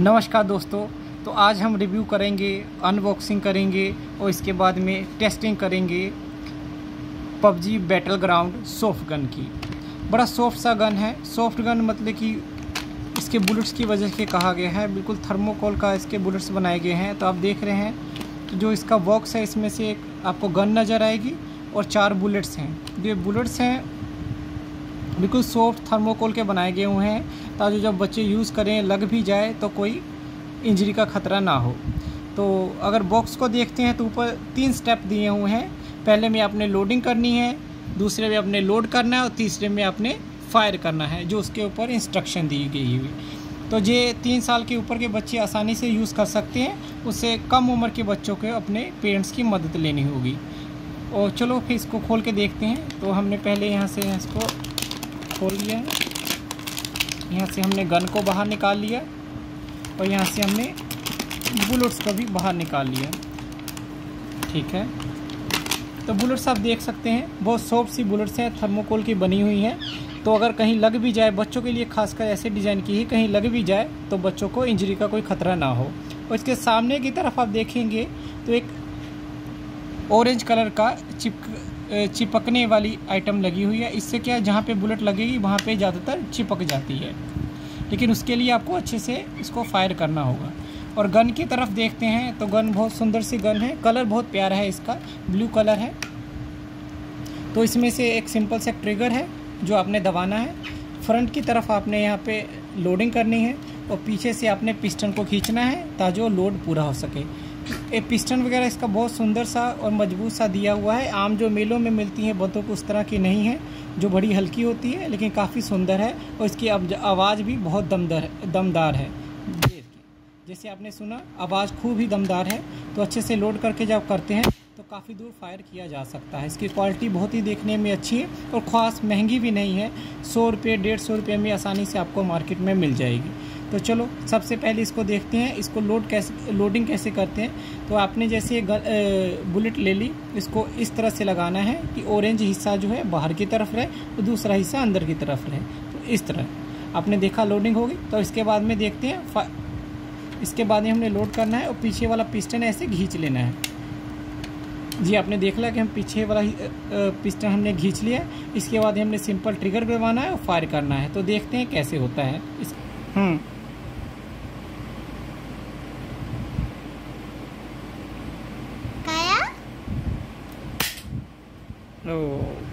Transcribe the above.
नमस्कार दोस्तों तो आज हम रिव्यू करेंगे अनबॉक्सिंग करेंगे और इसके बाद में टेस्टिंग करेंगे PUBG battle ground soft gun की। बड़ा सॉफ्ट सा गन है। सॉफ्ट गन मतलब कि इसके बुलेट्स की वजह से कहा गया है। बिल्कुल थर्मोकोल का इसके बुलेट्स बनाए गए हैं। तो आप देख रहे हैं तो जो इसका बॉक्स है, इसमें से एक आपको गन नज़र आएगी और चार बुलेट्स हैं। जो बुलेट्स हैं, बिल्कुल सॉफ्ट थर्मोकोल के बनाए गए हुए हैं। ताकि जब बच्चे यूज़ करें, लग भी जाए तो कोई इंजरी का ख़तरा ना हो। तो अगर बॉक्स को देखते हैं तो ऊपर तीन स्टेप दिए हुए हैं। पहले में आपने लोडिंग करनी है, दूसरे में आपने लोड करना है, और तीसरे में आपने फायर करना है, जो उसके ऊपर इंस्ट्रक्शन दी गई हुई। तो ये तीन साल के ऊपर के बच्चे आसानी से यूज़ कर सकते हैं। उससे कम उम्र के बच्चों के अपने पेरेंट्स की मदद लेनी होगी। और चलो फिर इसको खोल के देखते हैं। तो हमने पहले यहाँ से इसको खोल लिया है। यहाँ से हमने गन को बाहर निकाल लिया और यहाँ से हमने बुलेट्स को भी बाहर निकाल लिया। ठीक है? तो बुलेट्स आप देख सकते हैं, बहुत सॉफ्ट सी बुलेट्स हैं थर्मोकोल की बनी हुई हैं। तो अगर कहीं लग भी जाए, बच्चों के लिए खासकर ऐसे डिज़ाइन की ही कहीं लग भी जाए तो बच्चों को इंजरी का कोई ख़तरा ना हो। और इसके सामने की तरफ़ आप देखेंगे तो एक ऑरेंज कलर का चिप चिपकने वाली आइटम लगी हुई है। इससे क्या है, जहाँ पे बुलेट लगेगी, वहाँ पे ज़्यादातर चिपक जाती है। लेकिन उसके लिए आपको अच्छे से इसको फायर करना होगा। और गन की तरफ़ देखते हैं तो गन बहुत सुंदर सी गन है। कलर बहुत प्यारा है इसका। ब्लू कलर है। तो इसमें से एक सिंपल से ट्रिगर है, जो आपने दबाना है। फ्रंट की तरफ़ आपने यहाँ पे लोडिंग करनी है। और पीछे से आपने पिस्टन को खींचना है, ताकि वो लोड पूरा हो सके। ये पिस्टन वगैरह इसका बहुत सुंदर सा और मज़बूत सा दिया हुआ है। आम जो मेलों में मिलती हैं को उस तरह की नहीं है, जो बड़ी हल्की होती है, लेकिन काफ़ी सुंदर है और इसकी आवाज़ भी बहुत दमदार दमदार है। जैसे आपने सुना, आवाज़ खूब ही दमदार है तो अच्छे से लोड करके जब करते हैं तो काफ़ी दूर फायर किया जा सकता है। इसकी क्वालिटी बहुत ही देखने में अच्छी है और ख़ास महँगी भी नहीं है। सौ रुपये, डेढ़ सौ रुपये में आसानी से आपको मार्केट में मिल जाएगी। तो चलो, सबसे पहले इसको देखते हैं, इसको लोड कैसे लोडिंग कैसे करते हैं। तो आपने जैसे बुलेट ले ली, इसको इस तरह से लगाना है कि ऑरेंज हिस्सा जो है बाहर की तरफ़ रहे और दूसरा हिस्सा अंदर की तरफ़ रहे। तो इस तरह। आपने देखा लोडिंग होगी तो इसके बाद में देखते हैं इसके बाद में हमने लोड करना है और पीछे वाला पिस्टन ऐसे घींच लेना है। जी, आपने देख लिया कि हम पीछे वाला पिस्टन हमने खींच लिया इसके बाद हमने सिंपल ट्रिगर करवाना है और फायर करना है। तो देखते हैं कैसे होता है। इस हम्म। No.